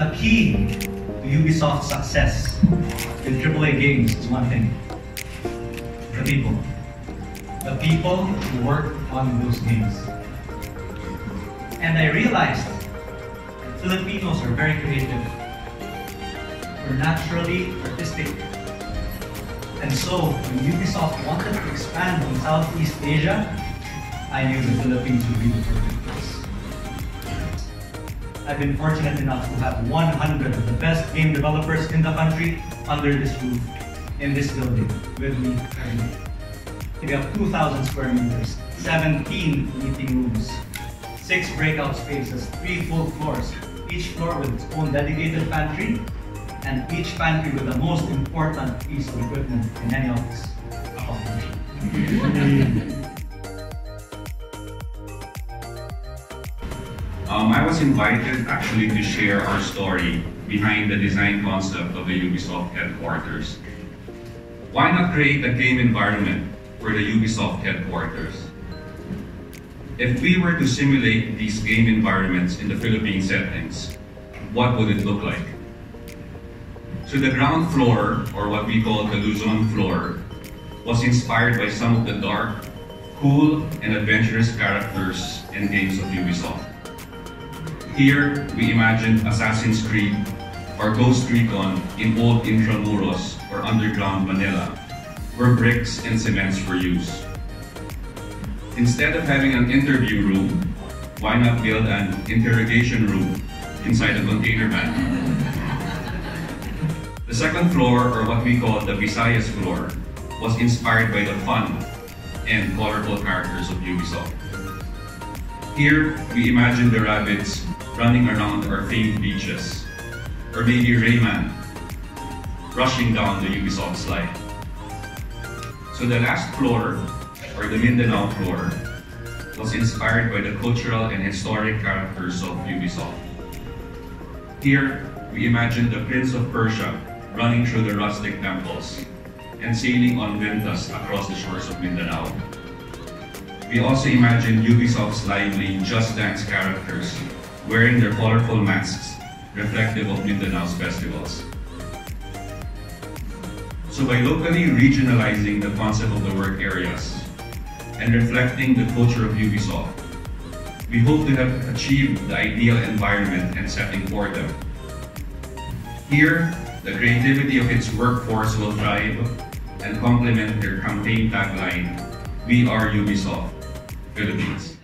Ubisoft's success in AAA games is one thing. The people. The people who work on those games. And I realized Filipinos are very creative. We're naturally artistic. And so, when Ubisoft wanted to expand in Southeast Asia, I knew the Philippines would be the perfect. I've been fortunate enough to have 100 of the best game developers in the country under this roof, in this building, with me currently. We have 2,000 square meters, 17 meeting rooms, six breakout spaces, three full floors, each floor with its own dedicated pantry, and each pantry with the most important piece of equipment in any office, Um, I was invited actually to share our story behind the design concept of the Ubisoft headquarters. Why not create a game environment for the Ubisoft headquarters? If we were to simulate these game environments in the Philippine settings, what would it look like? So the ground floor, or what we call the Luzon floor, was inspired by some of the dark, cool, and adventurous characters and games of Ubisoft. Here, we imagine Assassin's Creed or Ghost Recon in old Intramuros or underground Manila, where bricks and cements were used. Instead of having an interview room, why not build an interrogation room inside a container van? The second floor, or what we call the Visayas floor, was inspired by the fun and colorful characters of Ubisoft. Here, we imagine the Rabbids running around our famed beaches, or maybe Rayman rushing down the Ubisoft slide. So the last floor, or the Mindanao floor, was inspired by the cultural and historic characters of Ubisoft. Here, we imagine the Prince of Persia running through the rustic temples and sailing on vintas across the shores of Mindanao. We also imagine Ubisoft's lively Just Dance characters wearing their colorful masks reflective of Mindanao's festivals. So by locally regionalizing the concept of the work areas and reflecting the culture of Ubisoft, we hope to have achieved the ideal environment and setting for them. Here, the creativity of its workforce will thrive and complement their campaign tagline, We are Ubisoft, Philippines.